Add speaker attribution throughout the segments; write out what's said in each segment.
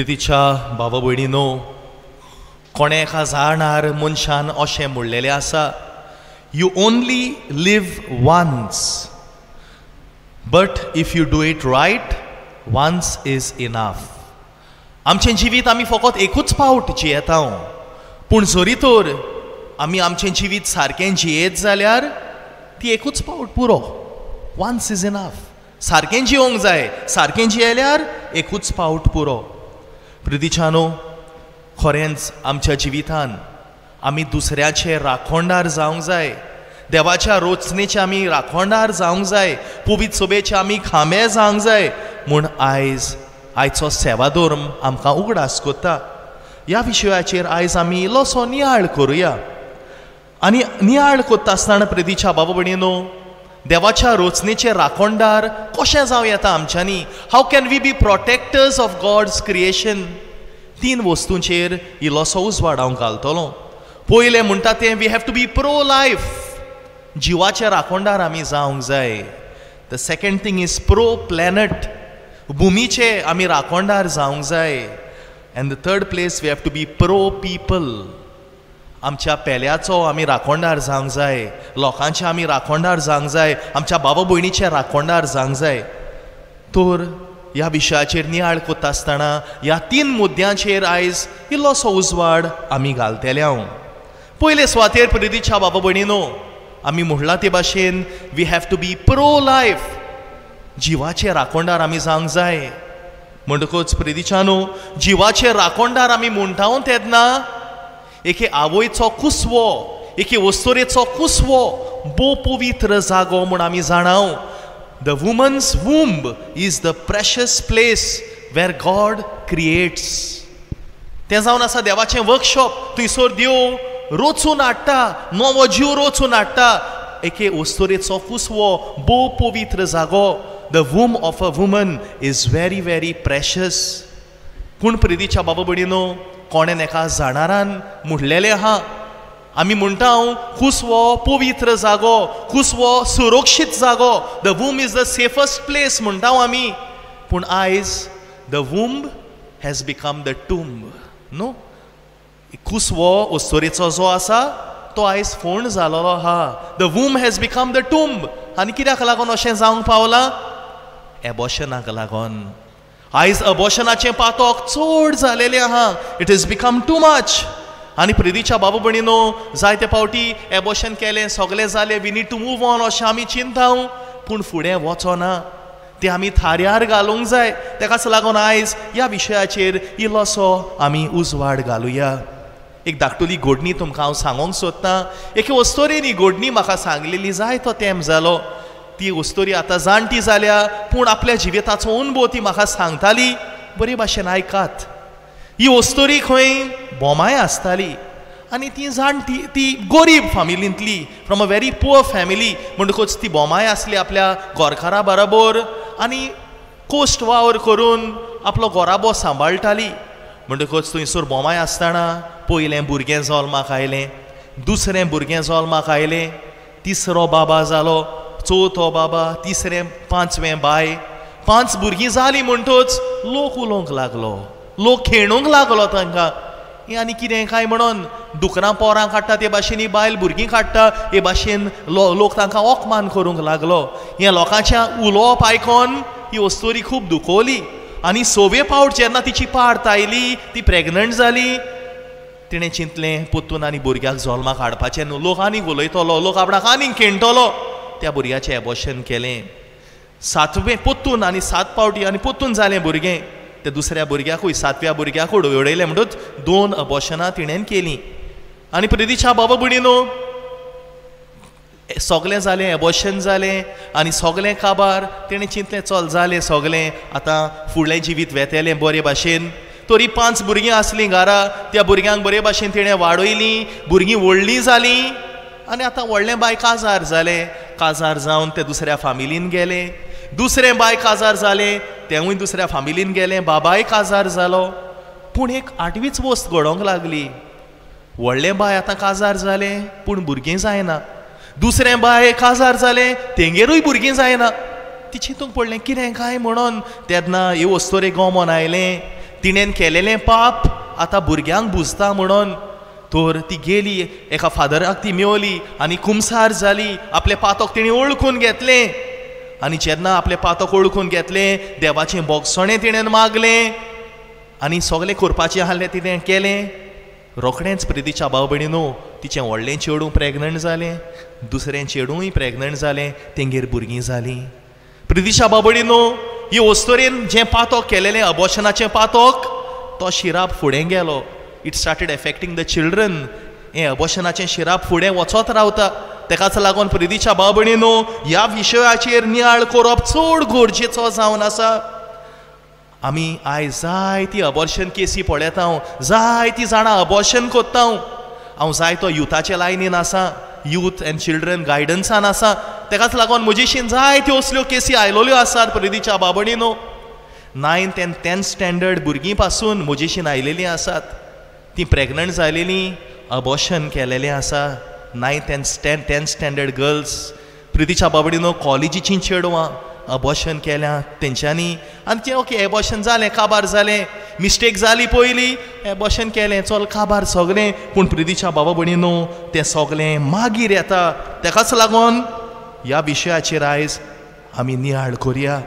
Speaker 1: प्रितीच्या बाबा भयणीनो कोणे एका जाणार मनशान अशें म्हणलेलें आसा you only live once but if you do it right once is enough आमचें जिवीत आमी फकत एकूच फावट जियेता हो. पूण जरी तर आमी आमचें जिवीत सारकें जियेत जाल्यार ती एकूच फावट पुरो. वन्स इज इनाफ सारकें जिवंक जाय सारकें जियेल्यार एकूच फावट पुरो. प्रितीच्यानो खरेंच आमच्या जिवितान आमी दुसऱ्याचे राखोंडार जावंक जाय देवाच्या रोचणेचे आमी राखोंडार जावंक जाय पुबीत सोबेचे आमी खांबे जावंक जाय म्हूण आयज आयचो सेवादोर आमकां उगडास कोत्ता. ह्या विशयाचेर आयज आमी इल्लोसो नियाळ करुया. आनी नियाळ कोत्ता आसतना प्रितीच्या बाबा भणीनो देवाच्या रोचणेचे राखोंडार कशें जावं येता आमच्यांनी? How can we be protectors of God's creation तीन वस्तूंचेर इल्लोसो उजवाड हांव घालतलो. पयलें म्हणटा तें we have to be pro life जिवाचे राखोंडार आमी जावंक जाय. The second thing is pro planet भुमीचे आमी राखोंडार जावंक जाय. And the third place we have to be pro people आमच्या पेल्याचो आमी राखोंडार जावंक जाय. लोकांचे आमी राखोंडार जावंक जाय. आमच्या बाबा भयणीचे राखोंडार जावंक जाय. तर ह्या विशयाचेर नियाळ कोत्ता आसतना ह्या तीन मुद्द्यांचेर आयज इल्लोसो उजवाड आमी घालतले हांव पयले सुवातेर प्रितीच्या बाबा भयणीनो आमी म्हणला ते भाशेन we have to be pro life जिवाचे राखोंडार आमी जावंक जाय. म्हणटकूच प्रितीच्यानो जिवाचे राखोंडार आमी म्हणटा तेन्ना एके आवयचो कुसवो एके वस्तोरेचो कुसवो बो पवित्र जागो म्हूण आमी जाणाव. The women's womb is the precious place where God creates तें जावन आसा देवाचें वर्कशॉप थंयसर देव रोचून हाडटा नवो जीव रोचून हाडटा. एके वस्तोरेचो कुसवो बो पवित्र जागो. The womb of a woman is very very precious पूण प्रिदीच्या बाबा भयणीनो कोणें एका जाणारान म्हणलेलें आहा आमी म्हणटा हांव कुसवो पवित्र जागो कुसवो सुरक्षीत जागो. The womb is the safest place म्हणटा हांव आमी पूण आयज the womb has become the tomb न्हू कुसवो ओस्तोरेचो जो आसा तो आयज फोंड जालोलो आहा the womb has become the tomb आनी कित्याक लागून अशें जावंक पावलां? एबॉशनाक लागोन. आयज अबॉशनाचें पातोक चड जालेलें आहा. It is become too much आनी प्रिदीच्या बाबू भणीनो जायते फावटी एबोशन केलें सगलें जालें we need to move on अशें आमी चिंताव पूण फुडें वचोना तें आमी थाऱ्यार घालूंक जाय. तेकाच लागून आयज ह्या विशयाचेर इल्लोसो आमी उजवाड घालुया. एक धाकटुली घोडणी तुमकां हांव सांगूंक सोदतां. एके वस्तोरेन ही घोडणी म्हाका सांगलेली जाय तो तेंप जालो. ती उस्तोरी आतां जाणटी जाल्या पूण आपल्या जिविताचो अनुभव ती म्हाका सांगताली बरे भाशेन आयकात. ही वस्तोरी खंय बोमाय आसताली. आनी ती जाणटी ती गरीब फामिलींतली from a very poor family म्हणटकूच ती बोमाय आसली आपल्या गोरकारा बरोबर. आनी कोस्ट वावर करून आपलो गोराबो सांबाळटाली म्हणटकूच थंयसर बोमाय आसतना पयलें भुरगें जल्माक आयलें दुसरें भुरगें जल्माक आयलें तिसरो बाबा जालो चवथो बाबा तिसरें पांचवें बाय पांच भुरगीं जालीं म्हणटच लोक उलोवंक लागलो. लोक खेणूंक लागलो तांकां. हें आनी कितें काय म्हणून? दुकरां पोरां काडटा ते भाशेन ही बायल भुरगीं काडटा हे भाशेन लो लोक तांकां ओकमान करूंक लागलो. हें लोकांच्या उलोवप आयकोन ही वस्तोरी खूब दुखोवली आनी सोवे फावट जेन्ना तिची पार्ट आयली ती प्रेग्नंट जाली तिणें चिंतलें पोत्तून आनी भुरग्याक जल्माक हाडपाचें न्हू. लोक आनीक उलयतलो लोक आपणाक आनीक खेणटलो त्या भुरग्याचें एबॉशन केलें. सातवें पोत्तून आनी सात पावटी आनी पोत्तून जालें भुरगें तें दुसऱ्या भुरग्याकूय सातव्या भुरग्याकूय उडयलें म्हणटूच दोन अबॉशनां तिणें केलीं. आनी प्रितीच्या बाबा भुडीनो सगलें जालें एबॉशन जालें आनी सगलें काबार तेणें चिंतलें चल जालें सगलें आतां फुडलें जिवीत वेतेलें बरे भाशेन तरी पांच भुरगीं आसलीं घरा त्या भुरग्यांक बरे भाशेन तिणें वाडयलीं. भुरगीं व्हडलीं जालीं. आनी आतां व्हडलें बाय काजार जालें काजार जावन ते दुसऱ्या फामिलीन गेले. दुसरें बाय काजार जालें तेंवूय दुसऱ्या फामिलीन गेलें बाबाय काजार जालो. पूण एक आठवीच वस्त घडोवंक लागली. व्हडलें बाय आतां काजार जालें पूण भुरगीं जायना. दुसरें बाय काजार जालें तेंगेरूय भुरगीं जायना. ती चिंतूंक पडलें कितें काय म्हणून? तेन्ना हे वस्तोरे गोमोन आयलें. तिणेन केलेलें पाप आतां भुरग्यांक बुजता म्हणून. तर ती गेली एका फादराक ती मेवली आनी कुमसार जाली. आपलें पातोक तिणें ओळखून घेतलें. आनी जेन्ना आपले पातोक ओळखून घेतलें देवाचें बोगसणें तिणें मागलें. आनी सगलें करपाचें आहलें तिणें केलें. रोखडेंच प्रितीच्या भाव भयणीनो तिचें व्हडलें चेडूं प्रेग्नंट जालें दुसरें चेडूंय प्रेग्नंट जालें तेंगेर भुरगीं जालीं प्रितीच्या भाव भयणीनो ही वस्तोरेन जें पातोक केलेलें अबॉशनाचें पातोक तो शिराप फुडें गेलो. It started affecting the children हें अबॉशनाचें शिराप फुडें वचत रावता तेकाच लागून प्रिदीच्या भाव ह्या विशयाचेर नियाळ करप चड गरजेचो जावन आसा. आमी आयज जायती अबॉर्शन केसी पळयता हांव जायतीं जाणां अबॉर्शन कोत्ता हांव हांव जाय तो युथाचे लायनीन आसा. यूथ एंड चिल्ड्रन गायडन्सान आसा. तेकाच लागून म्हजेशीन जायत्यो असल्यो केसी आयलोल्यो आसात प्रिदीच्या बाबडीनो नायन्थ एन्ड टेन्थ स्टँडर्ड भुरगीं पासून म्हजेशीन आयलेलीं आसात. ती प्रेग्नंट जालेली अबॉर्शन केलेलें आसा ninth and stand tenth standard girls प्रितीच्या बाबडीनो कॉलेजीचीं चेडवां अबॉर्शन केल्या तेंच्यांनी आनी तें ओके एबॉर्शन जालें काबार जालें मिस्टेक जाली पयली एबॉर्शन केलें चल काबार सगलें? पूण प्रितीच्या बाबा भयणीनो तें सगलें मागीर येता. तेकाच लागून ह्या विशयाचेर आयज आमी नियाळ करया.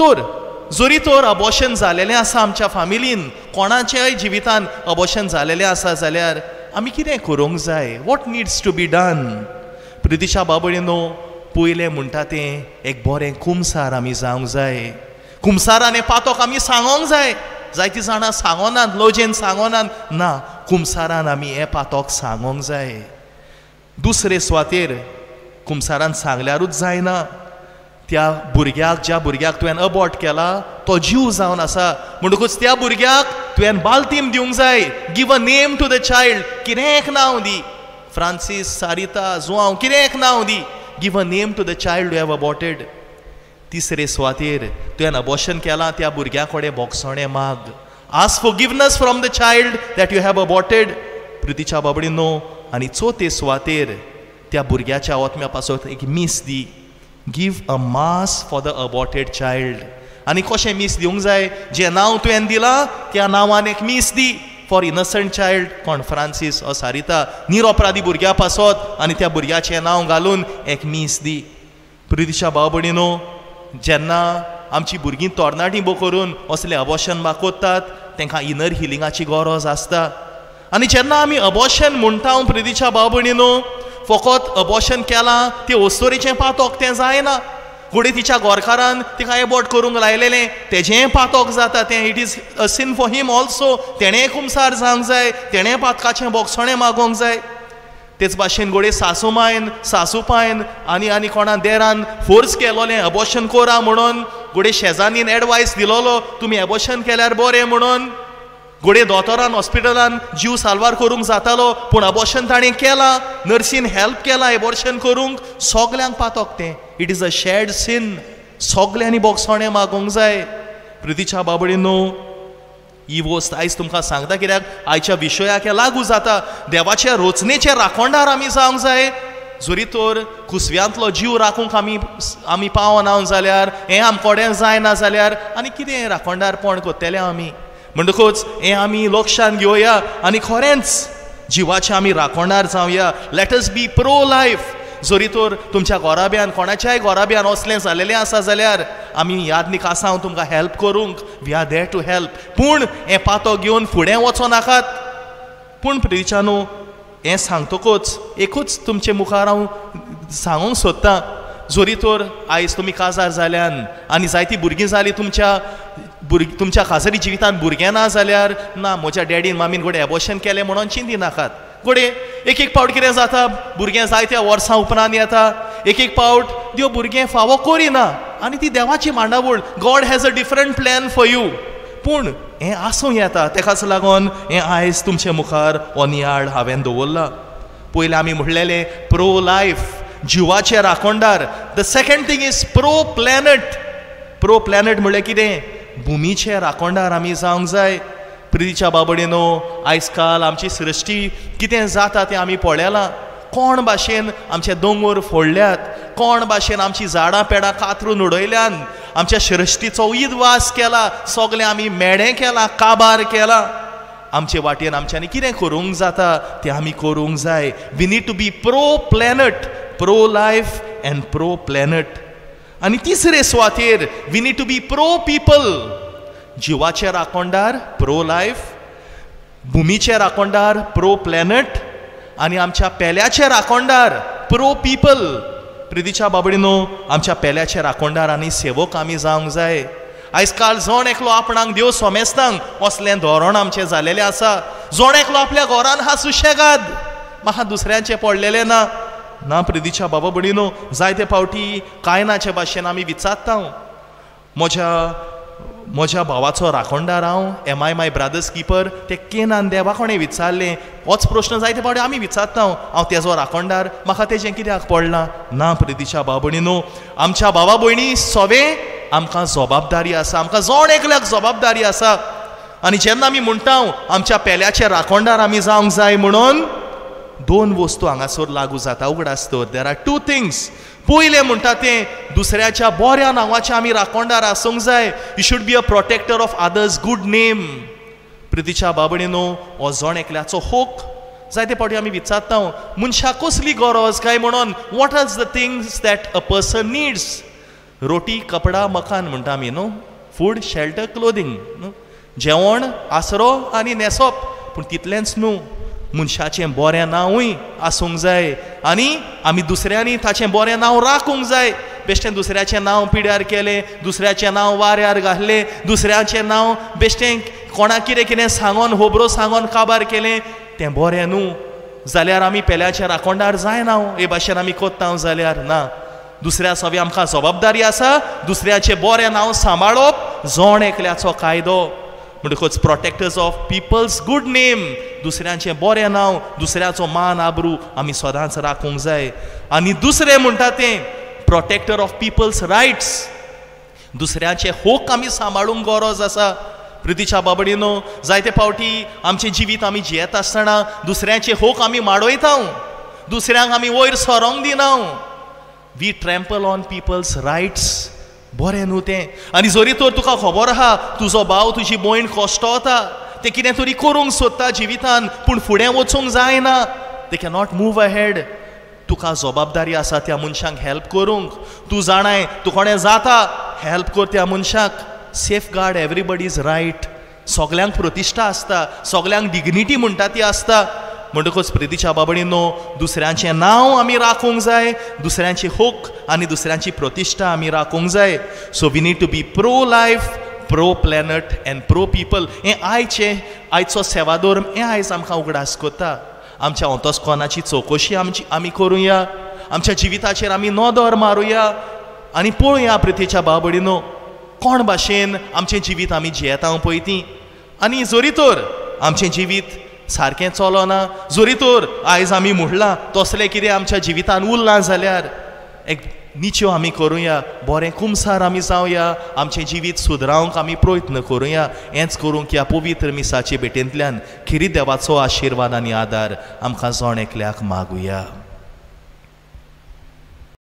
Speaker 1: तर जरी तर अबॉर्शन जालेलें आसा आमच्या फामिलीन कोणाच्याय जिवितान अबॉर्शन जालेलें आसा जाल्यार आमी कितें करूंक जाय? What needs to be done प्रितिशा बाबळीनो पयलें म्हणटा तें एक बरें कुमसार आमी जावंक जाय. कुमसारान पातोक आमी सांगोंक जाय. जायतीं जाणां सांगोनात लोजेन सांगोनात ना कुमसारान आमी हे पातोक सांगोंक जाय. दुसरे सुवातेर कुमसारान सांगल्यारूच जायना. त्या भुरग्याक ज्या भुरग्याक तुवें अबॉर्ट केला तो जीव जावन आसा. म्हणटकूच त्या भुरग्याक तुवें बालतीम दिवंक जाय. Give a name to the child कितें एक नांव दी? फ्रांसीस सारिता जुआंव कितें एक नांव दी? Give a name to the child you have aborted तिसरे सुवातेर तुवें अबॉशन केलां त्या भुरग्या कडेन बोगसोणें माग. आज for forgiveness from the child that you have aborted प्रितीच्या बाबडी नो आनी चवथे सुवातेर त्या भुरग्याच्या ओतम्या पासून एक मीस दी. Give a mass for the aborted child आनी कशें मीस दिवंक जाय जें नांव तुवें दिलां त्या नांवान एक मीस दी फॉर इनसंट चायल्ड कोण फ्रांसीस ओ सारिता निरअपराधी भुरग्या पासत आनी त्या भुरग्याचें नांव घालून एक मीस दी प्रितीच्या भाव भयणीनो जेन्ना आमची भुरगीं तोरणाटीं बो करून असलें अबॉशन माकोत्तात तांकां इनर हिलिंगाची गरज आसता आनी जेन्ना आमी अबॉशन म्हणटा हांव प्रितीच्या भाव भयणीनो फकत अबॉशन केलां ती वस्तोरेचें पातोक तें जायना. फुडें तिच्या गोरकारान तिका एबॉट करूंक लायलेलें तेजेंय पातोक जाता तें it is a sin for him also तेणें कुमसार जावंक जाय तेणें पातकाचें बोगसोणें मागोवंक जाय. तेच भाशेन घोडे सासूमायन सासूपायन आनी आनी कोणा देरान फोर्स केलोलें अबॉशन कोरा म्हणून. घोडे शेजानीन एडवायस दिलोलो तुमी एबॉशन केल्यार बरें म्हणून. घोडे दोतोरान हॉस्पिटलान जीव साल्वार करूंक जातालो पूण अबॉर्शन ताणें केलां. नर्सीन हेल्प केलां एबॉर्शन करूंक. सोगल्यांक पातोक तें. It is a shared sin सोगल्यांनी बोगसोणें मागोवंक जाय. प्रितीच्या बाबडी न्हू ही वस्त आयज तुमकां सांगता कित्याक? आयच्या विशयाक लागू जाता. देवाच्या रोचनेचे राखोंडार आमी जावंक जाय. जरी तर कुसव्यांतलो जीव राखूंक आमी आमी पावना जाल्यार हें आमकोडें जायना जाल्यार आनी कितें राखोंडारपण कोत्तेलें आमी? म्हणटकूच हें आमी लक्षांत घेवया आनी खरेंच जिवाचे आमी राखोणार जावया लेटस बी प्रो लायफ जरी तर तुमच्या गोराब्यान कोणाच्याय गोराब्यान असलें जालेलें आसा जाल्यार आमी याद आसा हांव तुमकां हेल्प करूंक. We are there to help पूण हें पातो घेवन फुडें वचो नाकात. पूण प्रिचानू हें सांगतकूच एकूच तुमचे मुखार हांव सांगूंक सोदतां. जरी तर आयज तुमी काजार जाल्यान आनी जायतीं भुरगीं जालीं तुमच्या भुरग तुमच्या खासरी जिवितांत भुरगें ना जाल्यार ना म्हज्या डॅडीन मामीन घोडे एबॉशन केलें म्हणून चिंती नाकात. घोडे एक एक पावट कितें जाता? भुरगें जायत्या वर्सां उपरांत येता. एक एक पावट त्यो भुरगें फावो करिना आनी ती देवाची मांडावळ God has a different plan for you पूण हें आसूं येता तेकाच लागून हें आयज तुमचे मुखार हो नियाळ हांवें दवरला. पयलें आमी म्हणलेलें प्रो लायफ जिवाचे राखोंडार the second thing is pro planet pro planet म्हणलें कितें? भुमीचे राखोंडार आमी जावंक जाय. प्रितीच्या बाबडीनो आयज काल आमची सृश्टी कितें जाता तें आमी पळयलां. कोण भाशेन आमचे दोंगर फोडल्यात? कोण भाशेन आमची झाडां पेडां कातरून उडयल्यान? आमच्या श्रश्टीचो वास केला सगळें आमी मेडें केलां काबार केलां. आमचे वाटेन आमच्यांनी कितें करूंक जाता तें आमी करूंक जाय. We need to be pro planet pro life and pro planet आनी तिसरे सुवातेर we need to be pro people जिवाचे राखोंडार प्रो लायफ भुमीचे राखोंडार प्रो प्लॅनट आनी आमच्या पेल्याचे राखोंडार प्रो पीपल प्रितीच्या बाबडीनो आमच्या पेल्याचे राखोंडार आनी सेवक आमी जावंक जाय. आयज काल जण एकलो आपणाक देव सोमेस्तांक असलें धोरण आमचें जालेलें आसा. जण एकलो आपल्या घरान हा सुशेगाद. म्हाका दुसऱ्यांचें पडलेलें ना. ना प्रिदीच्या बाबा बडीनो जायते फावटी कांय नाचे भाशेन आमी विचारता म्हज्या म्हज्या भावाचो राखणदार हांव am I my brother's keeper ते केनान देवा कोणें विचारलें? होच प्रश्न जायते फावटी आमी विचारता हांव तेजो राखणदार म्हाका तेजें कित्याक पडलां? ना प्रितीच्या भयणीनो आमच्या भावा भयणी सोवे आमकां जबाबदारी आसा आमकां जण एकल्याक जबाबदारी आसा. आनी जेन्ना आमी म्हणटा आमच्या पेल्याचे राखणदार आमी जावंक जाय म्हणून दोन वस्तू हांगासर लागू जाता उगडास तर देर आर टू थिंग्स पयलें म्हणटा तें दुसऱ्याच्या बऱ्या नांवाचें आमी राखोंडार आसूंक जाय you should be a protector of others good name प्रितीच्या बाबडीनो हो जण एकल्याचो होक. जायते फावटी आमी विचारता. मनशाक कसली गरज? काय म्हणून? What are the things that a person needs roti kapda makaan म्हणटा आमी न्हू फूड शेल्टर क्लोदींग जेवण आसरो आनी न्हेसप पूण तितलेंच न्हू मनशाचें बरें नांवूय आसूंक जाय. आनी आमी दुसऱ्यांनी ताचें बरें नांव राखूंक जाय. बेश्टें दुसऱ्याचें नांव पिड्यार केलें दुसऱ्याचें नांव वाऱ्यार घातलें दुसऱ्याचें नांव बेश्टें कोणाक कितें कितें सांगोन होबरो सांगोन काबार केलें. तें बरें न्हू जाल्यार आमी पेल्याच्या राखणदार जायना हे भाशेन आमी कोत्ता जाल्यार ना. दुसऱ्या सवी आमकां जबाबदारी आसा दुसऱ्याचें बरें नांव सांबाळप जोण एकल्याचो कायदो. म्हणटकूच protectors of people's good name दुसऱ्यांचें बरें नांव दुसऱ्याचो मान आबरू आमी सदांच राखूंक जाय. आनी दुसरें म्हणटा तें प्रोटेक्टर ऑफ पिपल्स रायट्स दुसऱ्यांचे होक आमी सांबाळूंक गरज आसा. प्रितीच्या बाबडीनो जायते फावटी आमचें जिवीत आमी जियेत आसतना दुसऱ्याचे होक आमी माडयता दुसऱ्यांक आमी वयर सरोंक दिना we trample on people's rights बरें न्हू तें आनी जरी तर तुका खबर आहा तुजो भाव तुजी भयण कश्टवता ते कितें तरी करूंक सोदता जिवितान पूण फुडें वचूंक जायना दे कॅनॉट मूव अहेड तुका जबाबदारी आसा त्या मनशांक हेल्प करूंक तूं जाणाय तूं कोणें जाता हेल्प कर त्या मनशाक सेफ गार्ड एवरीबडीज रायट सगल्यांक प्रतिश्ठा आसता सगल्यांक डिग्निटी म्हणटा ती आसता म्हणटकूच प्रितीच्या बाबडीनो दुसऱ्यांचें नांव आमी राखूंक जाय दुसऱ्यांची होक आनी दुसऱ्यांची प्रतिश्ठा आमी राखूंक जाय. So we need to be pro life pro planet and pro people हें आयचें आयचो सेवादोर हें आयज आमकां उगडास कोता. आमच्या अंतस्कोनाची चवकशी आमची आमी करुया. आमच्या जिविताचेर आमी नदर मारुया. आनी पळोवया प्रितीच्या बाबडीनो कोण भाशेन आमचें जिवीत आमी जियेता पळय ती आनी जरी तर आमचें जिवीत सारकें चलोना. जरी तर आयज आमी म्हणलां तसलें कितें आमच्या जिवितान उरलां जाल्यार एक निच्यो आमी करुया. बरें कुमसार आमी जावया आमचें जिवीत सुदरावंक आमी प्रयत्न करुया. हेंच करूंक ह्या पवित्र मिसाचे भेटेंतल्यान खिरी देवाचो आशिर्वाद आनी आदार आमकां जण एकल्याक मागुया.